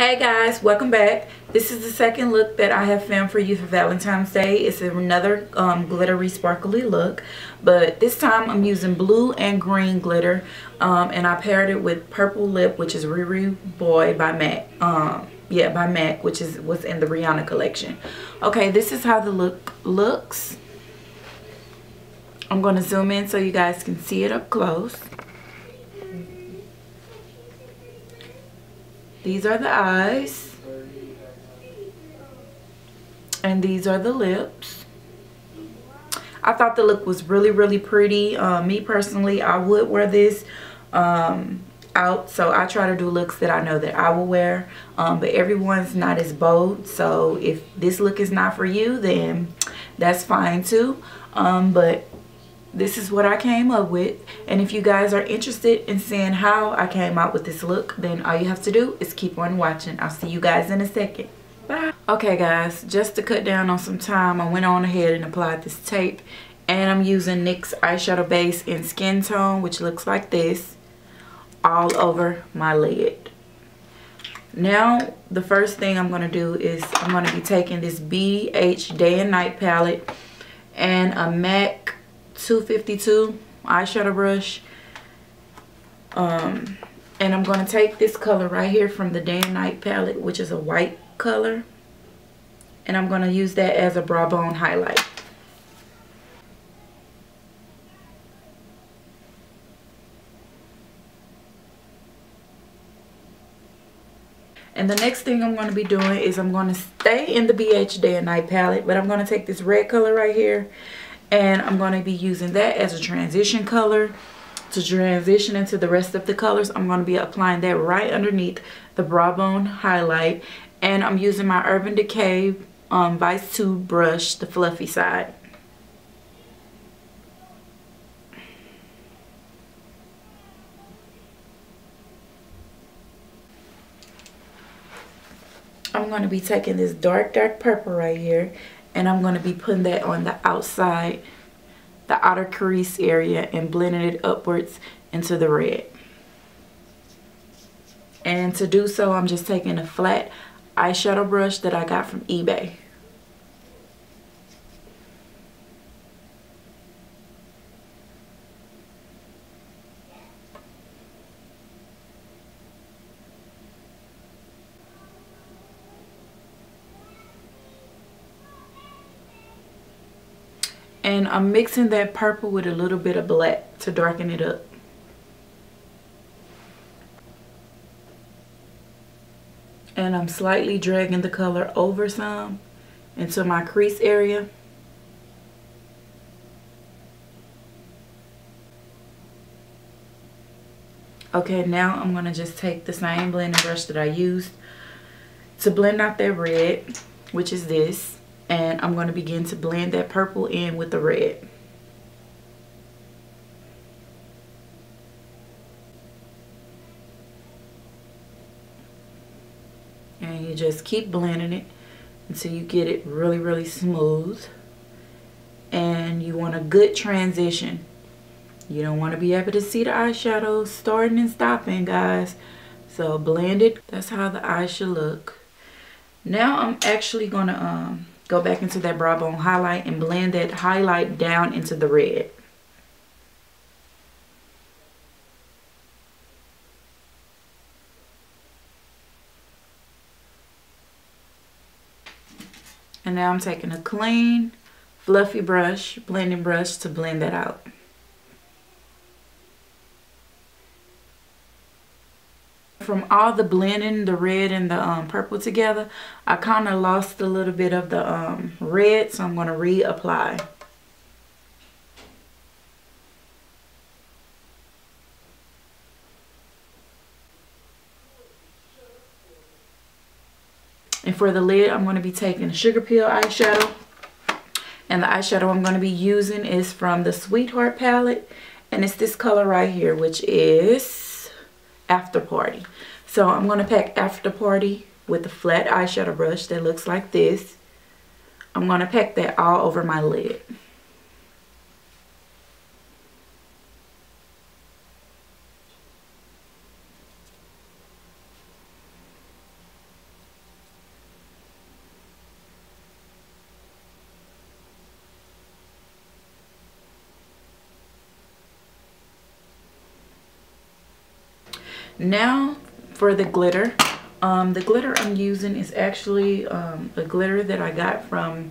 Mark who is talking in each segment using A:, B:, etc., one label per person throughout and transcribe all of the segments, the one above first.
A: Hey guys, welcome back. This is the second look that I have filmed for you for Valentine's Day. It's another um, glittery sparkly look, but this time I'm using blue and green glitter, um, and I paired it with purple lip, which is Riri Boy by MAC. Um, yeah, by MAC, which is what's in the Rihanna collection. Okay, this is how the look looks. I'm going to zoom in so you guys can see it up close. These are the eyes. And these are the lips. I thought the look was really, really pretty. Uh, me personally, I would wear this um, out. So I try to do looks that I know that I will wear. Um, but everyone's not as bold. So if this look is not for you, then that's fine too. Um, but this is what I came up with. And if you guys are interested in seeing how I came out with this look then all you have to do is keep on watching. I'll see you guys in a second. Bye. Okay guys just to cut down on some time I went on ahead and applied this tape and I'm using NYX eyeshadow base in skin tone which looks like this all over my lid. Now the first thing I'm going to do is I'm going to be taking this BH day and night palette and a MAC 252 eyeshadow brush. Um, and I'm going to take this color right here from the Day and Night palette, which is a white color. And I'm going to use that as a brow bone highlight. And the next thing I'm going to be doing is I'm going to stay in the BH Day and Night palette. But I'm going to take this red color right here and I'm going to be using that as a transition color to transition into the rest of the colors. I'm going to be applying that right underneath the brow bone highlight and I'm using my Urban Decay um, Vice 2 brush, the fluffy side. I'm going to be taking this dark, dark purple right here and I'm going to be putting that on the outside the outer crease area and blending it upwards into the red. And to do so I'm just taking a flat eyeshadow brush that I got from eBay and I'm mixing that purple with a little bit of black to darken it up. And I'm slightly dragging the color over some into my crease area. Okay, now I'm going to just take the same blending brush that I used to blend out that red, which is this and I'm going to begin to blend that purple in with the red. And you just keep blending it until you get it really, really smooth. And you want a good transition. You don't want to be able to see the eyeshadow starting and stopping, guys. So blend it. That's how the eye should look. Now I'm actually going to um, go back into that brow bone highlight and blend that highlight down into the red. And now I'm taking a clean, fluffy brush, blending brush to blend that out. From all the blending the red and the um, purple together I kind of lost a little bit of the um, red so I'm going to reapply. And for the lid I'm going to be taking Sugarpill eyeshadow. And the eyeshadow I'm going to be using is from the Sweetheart palette. And it's this color right here which is after party. So i'm going to pack after party with a flat eyeshadow brush that looks like this. I'm going to pack that all over my lid now for the glitter um, the glitter I'm using is actually um, a glitter that I got from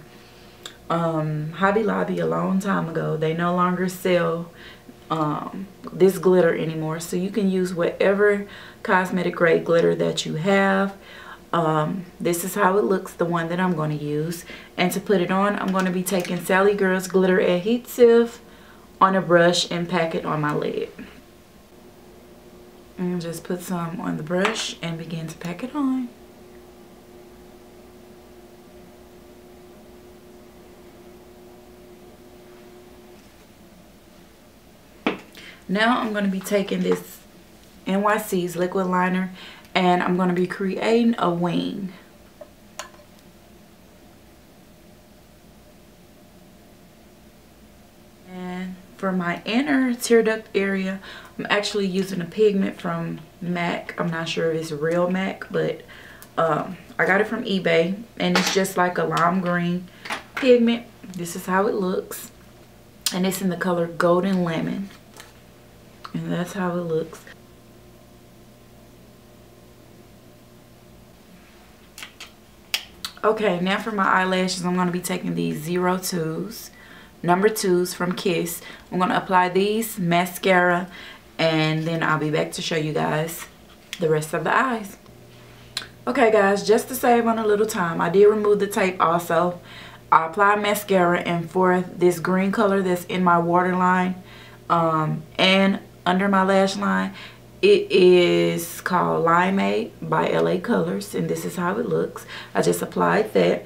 A: um, Hobby Lobby a long time ago. They no longer sell um, this glitter anymore. So you can use whatever cosmetic grade glitter that you have. Um, this is how it looks, the one that I'm going to use. And to put it on, I'm going to be taking Sally Girls Glitter Adhesive on a brush and pack it on my lid. And just put some on the brush and begin to pack it on. Now I'm going to be taking this NYC's liquid liner and I'm going to be creating a wing. And for my inner tear duct area, I'm actually using a pigment from MAC. I'm not sure if it's real MAC, but um, I got it from eBay. And it's just like a lime green pigment. This is how it looks. And it's in the color Golden Lemon. And that's how it looks. Okay, now for my eyelashes, I'm going to be taking these Zero Twos, number twos from Kiss. I'm going to apply these, mascara, and then I'll be back to show you guys the rest of the eyes. Okay guys, just to save on a little time, I did remove the tape also. I applied mascara and for this green color that's in my waterline um, and under my lash line, it is called Limeade by LA Colors and this is how it looks. I just applied that.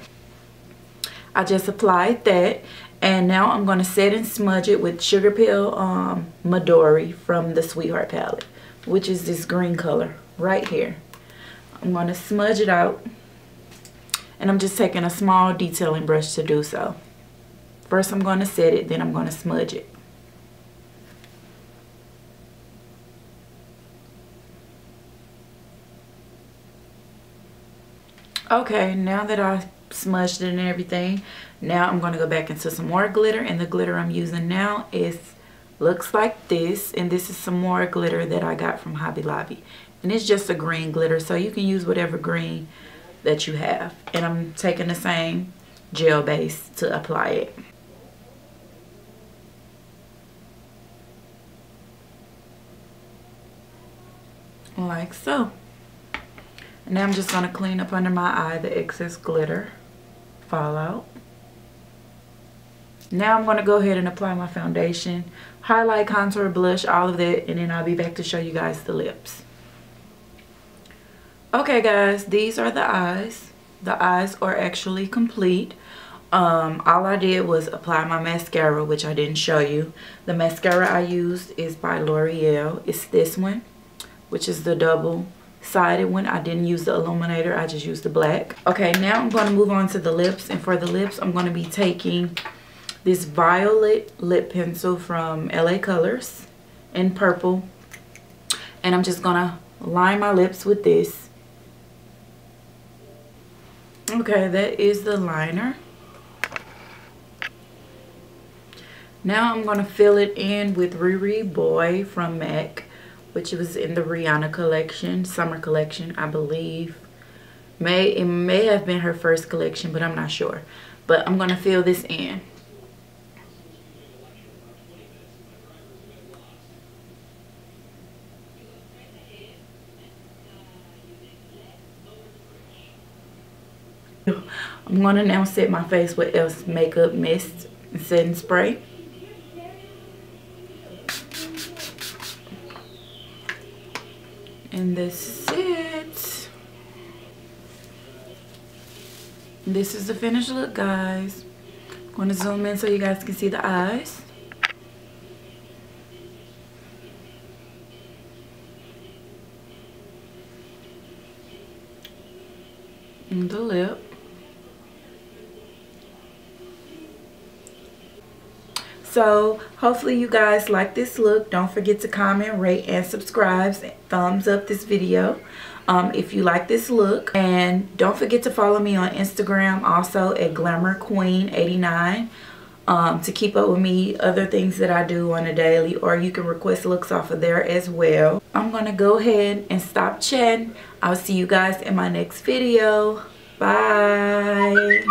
A: I just applied that and now I'm going to set and smudge it with Sugarpill um, Midori from the Sweetheart palette which is this green color right here. I'm going to smudge it out and I'm just taking a small detailing brush to do so. First I'm going to set it then I'm going to smudge it. okay now that I smudged it and everything. Now I'm going to go back into some more glitter and the glitter I'm using now is looks like this and this is some more glitter that I got from Hobby Lobby. And it's just a green glitter so you can use whatever green that you have. And I'm taking the same gel base to apply it. Like so. And now I'm just going to clean up under my eye the excess glitter fallout. Now I'm going to go ahead and apply my foundation, highlight, contour, blush, all of that, and then I'll be back to show you guys the lips. Okay guys, these are the eyes. The eyes are actually complete. Um, all I did was apply my mascara, which I didn't show you. The mascara I used is by L'Oreal. It's this one, which is the double sided one. I didn't use the illuminator. I just used the black. Okay, now I'm going to move on to the lips. And for the lips, I'm going to be taking this violet lip pencil from LA Colors in purple. And I'm just going to line my lips with this. Okay, that is the liner. Now I'm going to fill it in with Riri Boy from MAC which was in the Rihanna collection, summer collection, I believe. May It may have been her first collection, but I'm not sure. But I'm going to fill this in. I'm going to now set my face with e.l.f. Makeup Mist and Setting Spray. And this is it this is the finished look guys. I'm going to zoom in so you guys can see the eyes. And the lip So hopefully you guys like this look. Don't forget to comment, rate, and subscribe. Thumbs up this video um, if you like this look. And don't forget to follow me on Instagram also at Glamour Queen 89. um, to keep up with me, other things that I do on a daily, or you can request looks off of there as well. I'm going to go ahead and stop chatting. I'll see you guys in my next video. Bye.